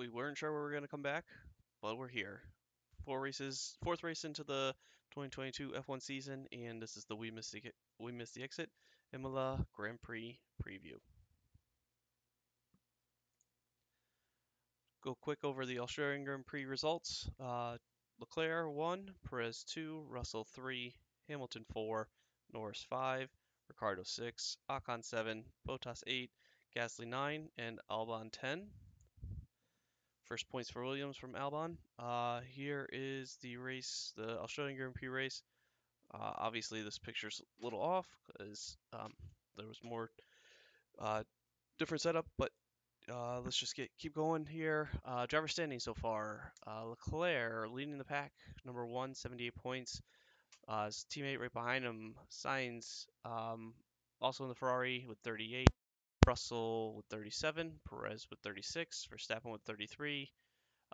we weren't sure we were going to come back, but we're here. Four races, fourth race into the 2022 F1 season, and this is the We Missed the, we Missed the Exit Imola Grand Prix preview. Go quick over the Australian Grand Prix results. Uh, Leclerc 1, Perez 2, Russell 3, Hamilton 4, Norris 5, Ricciardo 6, Ocon 7, Bottas 8, Gasly 9, and Albon 10. First points for Williams from Albon. Uh, here is the race, the Australian Grand Prix race. Uh, obviously, this picture's a little off because um, there was more uh, different setup, but uh, let's just get keep going here. Uh, driver standing so far: uh, Leclerc leading the pack, number one, 78 points. His teammate right behind him, Sainz, um, also in the Ferrari with 38. Russell with 37, Perez with 36, Verstappen with 33.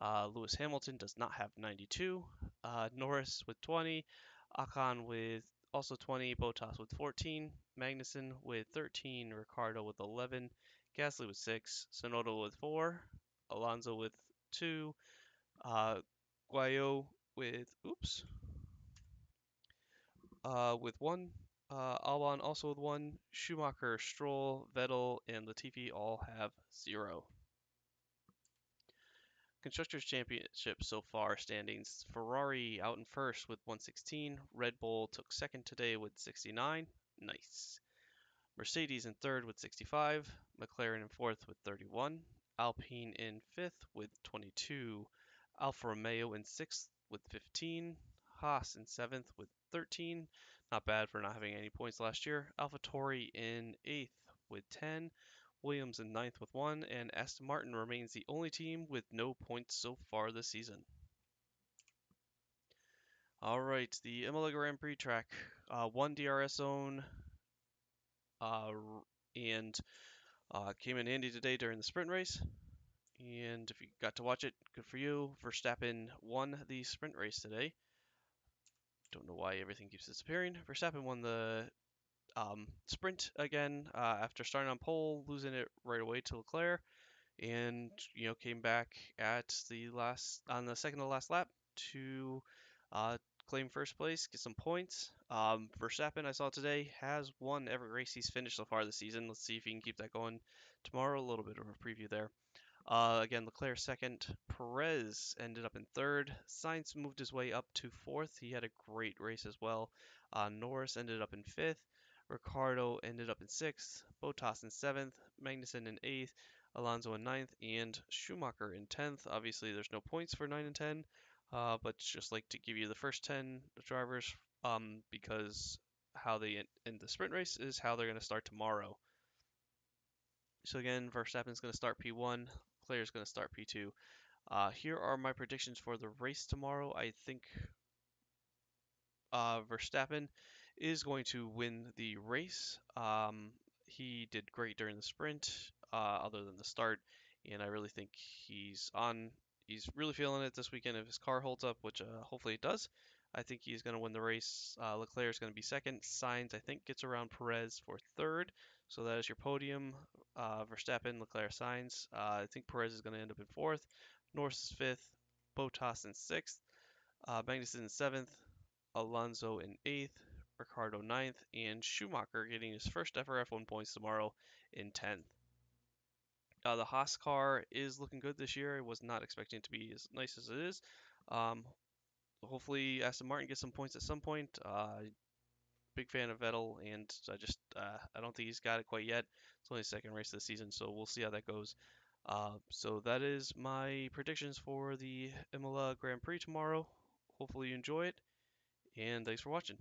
Uh, Lewis Hamilton does not have 92. Uh, Norris with 20. Ocon with also 20. Bottas with 14. Magnussen with 13. Ricciardo with 11. Gasly with 6. Tsunoda with 4. Alonso with 2. Uh, Guanyu with, oops, uh, with 1. Uh, Albon also with one. Schumacher, Stroll, Vettel, and Latifi all have zero. Constructors Championship so far standings Ferrari out in first with 116. Red Bull took second today with 69. Nice. Mercedes in third with 65. McLaren in fourth with 31. Alpine in fifth with 22. Alfa Romeo in sixth with 15. Haas in seventh with 13. Not bad for not having any points last year. AlphaTauri in 8th with 10. Williams in ninth with 1. And Aston Martin remains the only team with no points so far this season. All right, the Imola Grand Prix track. Uh, one DRS zone uh, and uh, came in handy today during the sprint race. And if you got to watch it, good for you. Verstappen won the sprint race today. Don't know why everything keeps disappearing. Verstappen won the um, sprint again uh, after starting on pole, losing it right away to Leclerc, and you know came back at the last on the second to last lap to uh, claim first place, get some points. Um, Verstappen, I saw today, has won every race he's finished so far this season. Let's see if he can keep that going tomorrow. A little bit of a preview there. Uh, again, Leclerc second. Perez ended up in third. Sainz moved his way up to fourth. He had a great race as well. Uh, Norris ended up in fifth. Ricciardo ended up in sixth. Bottas in seventh. Magnussen in eighth. Alonso in ninth. And Schumacher in tenth. Obviously, there's no points for 9 and 10. Uh, but just like to give you the first 10 drivers um, because how they end the sprint race is how they're going to start tomorrow. So again, Verstappen is going to start P1, Leclerc is going to start P2. Uh, here are my predictions for the race tomorrow. I think uh, Verstappen is going to win the race. Um, he did great during the sprint, uh, other than the start, and I really think he's on. He's really feeling it this weekend if his car holds up, which uh, hopefully it does. I think he's going to win the race. Uh, Leclerc is going to be second. Sainz, I think, gets around Perez for third. So that is your podium. Uh, Verstappen, Leclerc, Sainz. Uh, I think Perez is going to end up in fourth. Norris is fifth. Bottas in sixth. Uh, Magnussen in seventh. Alonso in eighth. Ricciardo ninth. And Schumacher getting his first ever F1 points tomorrow in tenth. Uh, the Haas car is looking good this year. I was not expecting it to be as nice as it is. Um, hopefully Aston Martin gets some points at some point. Uh, big fan of Vettel, and I just uh, I don't think he's got it quite yet. It's only second race of the season, so we'll see how that goes. Uh, so that is my predictions for the Imola Grand Prix tomorrow. Hopefully you enjoy it, and thanks for watching.